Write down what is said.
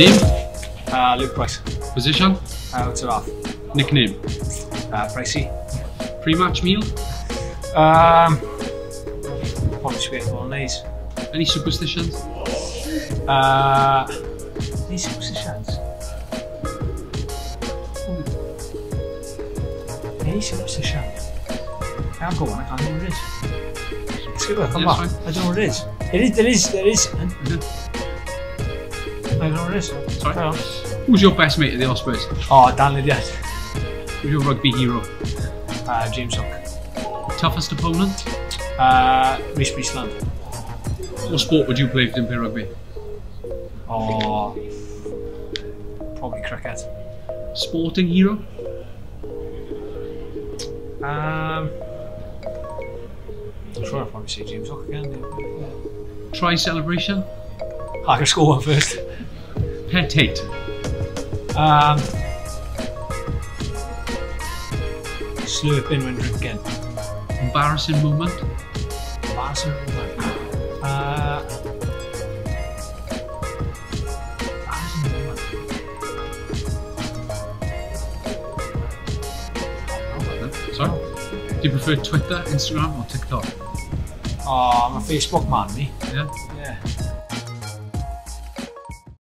Name, Uh, Luke Price. position, Uh, it's off. nickname, Uh, Pricey. pre-match meal, Um, probably sweet bolognese. any superstitions? Uh, any superstitions? Any superstition? I'll go on, I can't remember what it is. Let's give it a come Yeah, it's I don't know what it is. It is, there is, there is something. Mhm. I don't it is. Sorry. Carry on. Who's your best mate at the Ospreys? Oh, Dan Lydiate. Who's your rugby hero? Uh, James Hook. Toughest opponent? Uh, Rhys Priestland. What sport would you play if you didn't play rugby? Oh, probably cricket. Sporting hero? Um, I'm sure I'll probably say James Hook again. Yeah. Try celebration? I can score one first. Pet hate? Um, slurping when drinking. Embarrassing moment? Embarrassing moment. Uh, embarrassing moment. Sorry? Do you prefer Twitter, Instagram or TikTok? Oh, I'm a Facebook man, me. Yeah? Yeah.